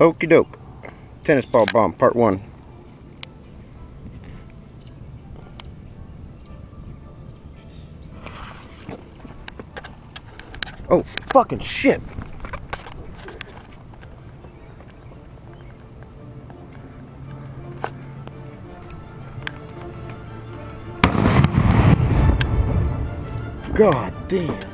Okey-doke. Tennis ball bomb, part one. Oh, fucking shit. God damn.